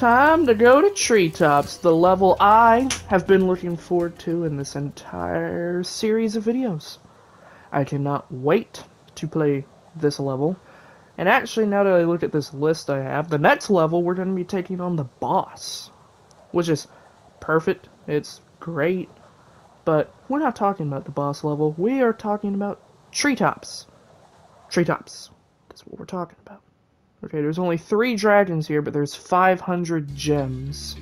time to go to Treetops, the level I have been looking forward to in this entire series of videos. I cannot wait to play this level. And actually, now that I look at this list I have, the next level we're going to be taking on the boss. Which is perfect, it's great, but we're not talking about the boss level, we are talking about Treetops. Treetops. That's what we're talking about. Okay, there's only three dragons here, but there's 500 gems.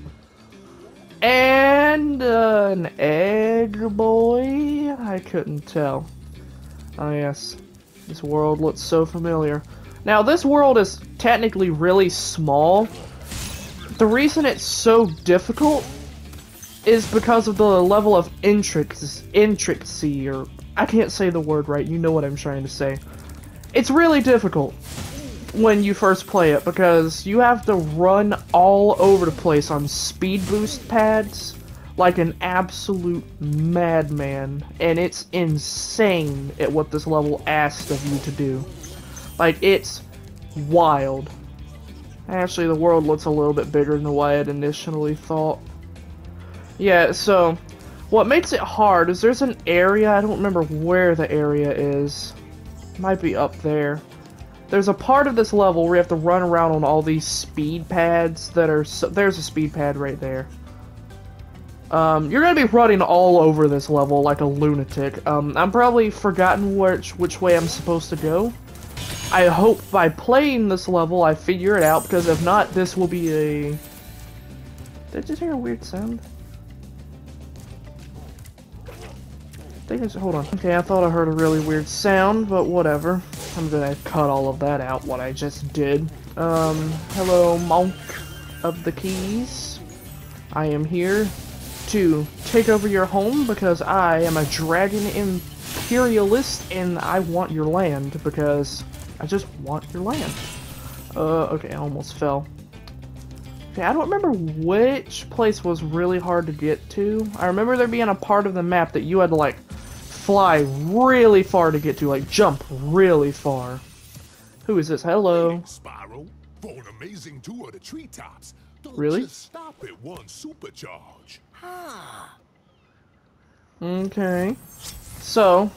And uh, an egg boy? I couldn't tell. Oh yes, this world looks so familiar. Now this world is technically really small. The reason it's so difficult is because of the level of intricacy, or I can't say the word right, you know what I'm trying to say. It's really difficult when you first play it because you have to run all over the place on speed boost pads like an absolute madman and it's insane at what this level asks of you to do. Like it's wild. Actually the world looks a little bit bigger than what I had initially thought. Yeah so what makes it hard is there's an area I don't remember where the area is. Might be up there there's a part of this level where you have to run around on all these speed pads that are... So, there's a speed pad right there. Um, you're gonna be running all over this level like a lunatic. Um, I'm probably forgotten which, which way I'm supposed to go. I hope by playing this level I figure it out, because if not, this will be a... Did I just hear a weird sound? Think it's, hold on. Okay, I thought I heard a really weird sound, but whatever. I'm gonna cut all of that out, what I just did. Um, hello, Monk of the Keys. I am here to take over your home because I am a dragon imperialist and I want your land because I just want your land. Uh, okay, I almost fell. Okay, I don't remember which place was really hard to get to. I remember there being a part of the map that you had to, like, fly really far to get to, like jump really far. Who is this? Hello. Spyro, for an amazing tour of the treetops. Don't really? Just stop at one supercharge. Ah. Okay. So,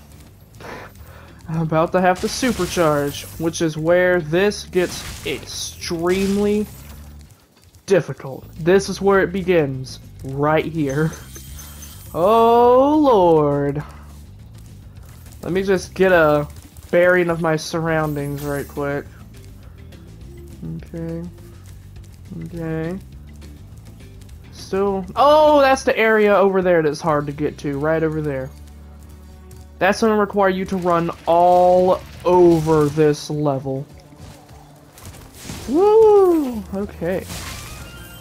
I'm about to have to supercharge, which is where this gets extremely difficult. This is where it begins, right here. Oh, Lord. Let me just get a bearing of my surroundings right quick. Okay. Okay. Still... Oh, that's the area over there that's hard to get to. Right over there. That's going to require you to run all over this level. Woo! Okay.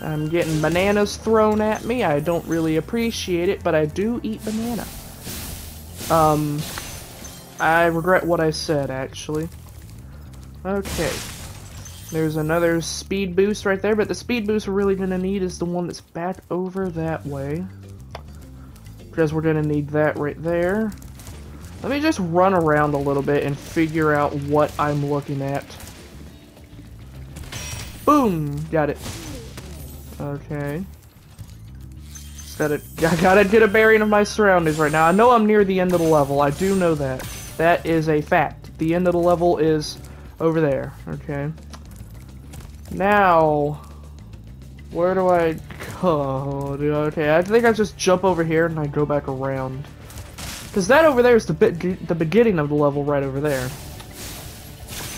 I'm getting bananas thrown at me. I don't really appreciate it, but I do eat banana. Um, I regret what I said, actually. Okay. There's another speed boost right there, but the speed boost we're really going to need is the one that's back over that way. Because we're going to need that right there. Let me just run around a little bit and figure out what I'm looking at. Boom! Got it. Okay. Gotta, I gotta get a bearing of my surroundings right now. I know I'm near the end of the level. I do know that. That is a fact. The end of the level is over there. Okay. Now, where do I go? Okay, I think I just jump over here and I go back around. Because that over there is the, bit, the beginning of the level right over there.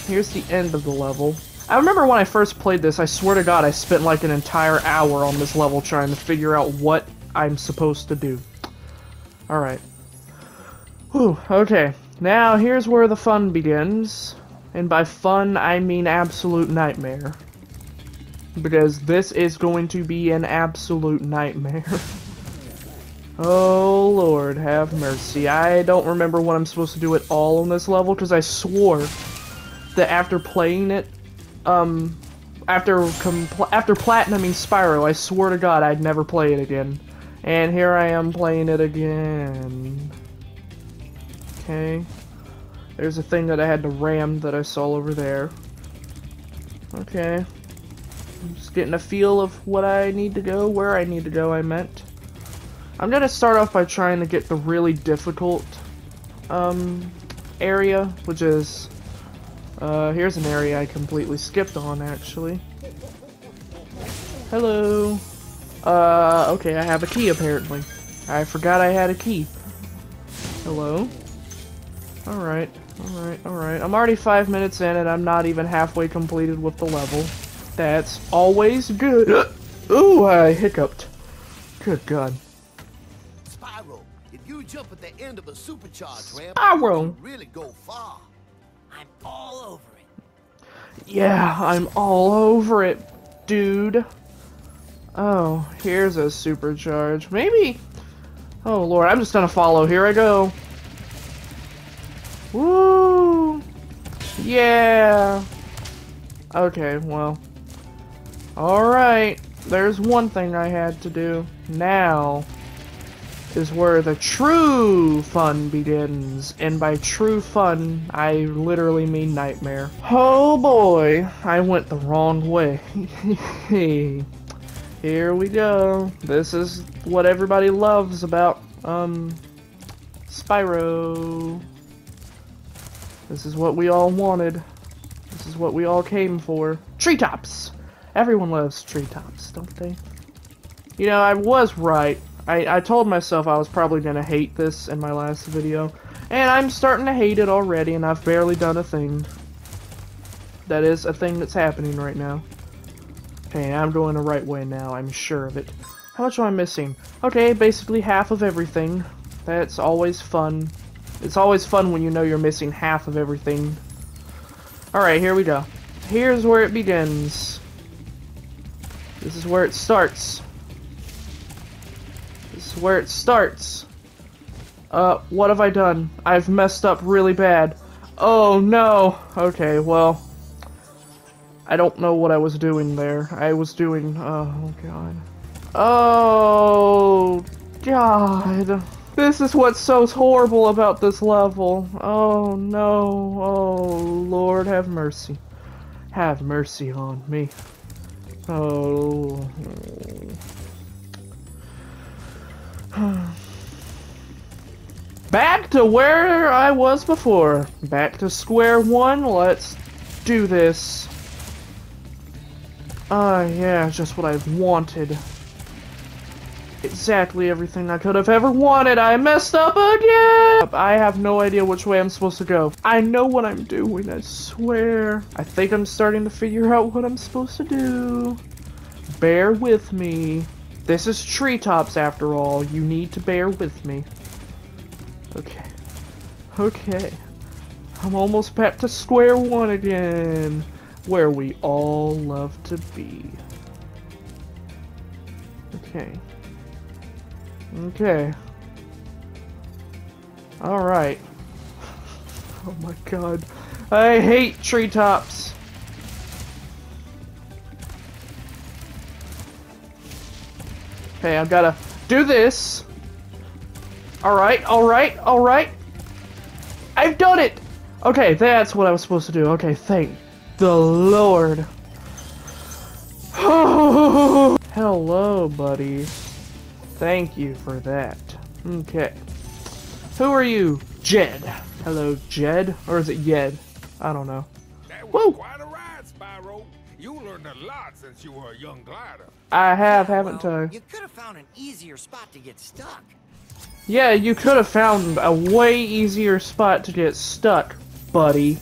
Here's the end of the level. I remember when I first played this, I swear to god I spent like an entire hour on this level trying to figure out what I'm supposed to do. Alright. Whew, okay. Now, here's where the fun begins. And by fun, I mean absolute nightmare. Because this is going to be an absolute nightmare. oh, Lord, have mercy. I don't remember what I'm supposed to do at all on this level, because I swore that after playing it, um, after after platinuming Spyro, I swore to God I'd never play it again. And here I am playing it again. Okay. There's a thing that I had to ram that I saw over there. Okay. I'm just getting a feel of what I need to go, where I need to go, I meant. I'm gonna start off by trying to get the really difficult um, area, which is uh, here's an area I completely skipped on actually. Hello. Uh, okay, I have a key apparently. I forgot I had a key. Hello. Alright, alright, alright. I'm already five minutes in and I'm not even halfway completed with the level. That's always good. Ooh, I hiccuped. Good god. Spyro, if you jump at the end of a supercharged ramp, can really go far. I'm all over it. Yeah, I'm all over it, dude. Oh, here's a supercharge. Maybe... Oh, Lord, I'm just gonna follow. Here I go. Woo! Yeah! Okay, well... Alright, there's one thing I had to do. Now is where the true fun begins. And by true fun, I literally mean nightmare. Oh boy, I went the wrong way. Here we go. This is what everybody loves about, um, Spyro. This is what we all wanted. This is what we all came for. Treetops! Everyone loves treetops, don't they? You know, I was right. I, I told myself I was probably going to hate this in my last video, and I'm starting to hate it already, and I've barely done a thing. That is a thing that's happening right now. Okay, I'm going the right way now, I'm sure of it. How much am I missing? Okay, basically half of everything. That's always fun. It's always fun when you know you're missing half of everything. Alright, here we go. Here's where it begins. This is where it starts. This is where it starts. Uh, what have I done? I've messed up really bad. Oh no! Okay, well... I don't know what I was doing there. I was doing... Oh, God. Oh, God. This is what's so horrible about this level. Oh, no. Oh, Lord, have mercy. Have mercy on me. Oh. Back to where I was before. Back to square one. Let's do this. Ah, uh, yeah, just what I've wanted. Exactly everything I could have ever wanted. I messed up again! I have no idea which way I'm supposed to go. I know what I'm doing, I swear. I think I'm starting to figure out what I'm supposed to do. Bear with me. This is treetops after all. You need to bear with me. Okay. Okay. I'm almost back to square one again. Where we all love to be. Okay. Okay. Alright. Oh my god. I hate treetops. Okay, I've gotta do this. Alright, alright, alright. I've done it! Okay, that's what I was supposed to do. Okay, thank the Lord. Hello, buddy. Thank you for that. Okay. Who are you? Jed. Hello, Jed. Or is it Yed? I don't know. That was Woo! quite a ride, Spyro. You learned a lot since you were a young glider. I have, haven't well, I? You could have found an easier spot to get stuck. Yeah, you could have found a way easier spot to get stuck, buddy.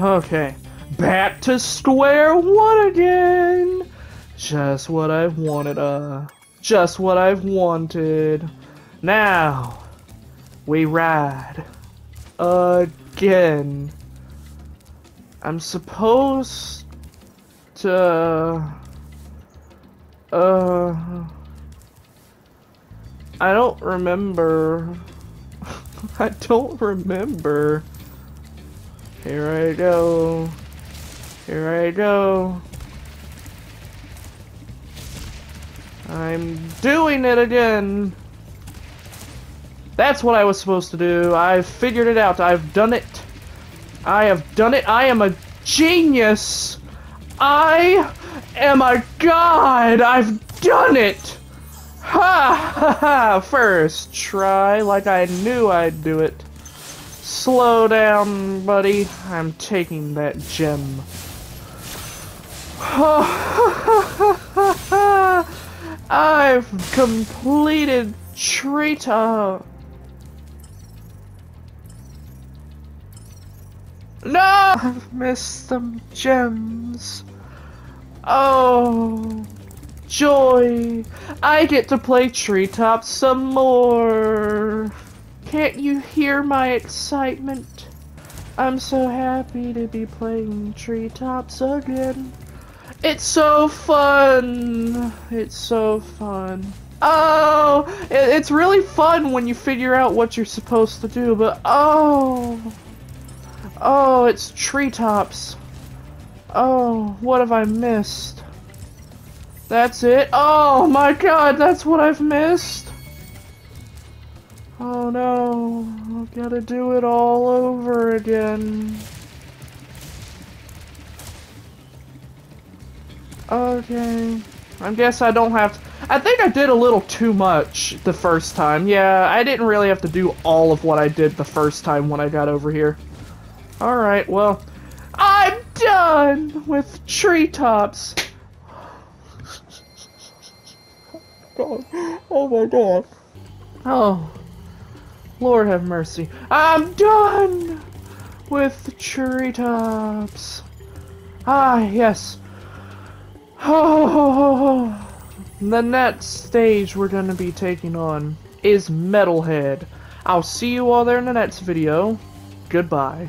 Okay. Back to square one again! Just what I've wanted, uh... Just what I've wanted. Now, we ride. Again. I'm supposed to... Uh... I don't remember. I don't remember. Here I go. Here I go. I'm doing it again. That's what I was supposed to do. I've figured it out. I've done it. I have done it. I am a genius. I Oh my god, I've done it! Ha ha ha! First try, like I knew I'd do it. Slow down, buddy. I'm taking that gem. I've completed treetop. No! I've missed some gems. Oh, joy! I get to play treetop some more. Can't you hear my excitement? I'm so happy to be playing treetops again. It's so fun! It's so fun. Oh! It's really fun when you figure out what you're supposed to do, but oh! Oh, it's treetops. Oh, what have I missed? That's it? Oh my god, that's what I've missed? Oh no, I've gotta do it all over again. Okay. I guess I don't have to, I think I did a little too much the first time. Yeah, I didn't really have to do all of what I did the first time when I got over here. Alright, well, I'm done with treetops. God. Oh my god. Oh, Lord have mercy. I'm done with treetops. Ah, yes. Oh, the next stage we're gonna be taking on is Metalhead. I'll see you all there in the next video. Goodbye.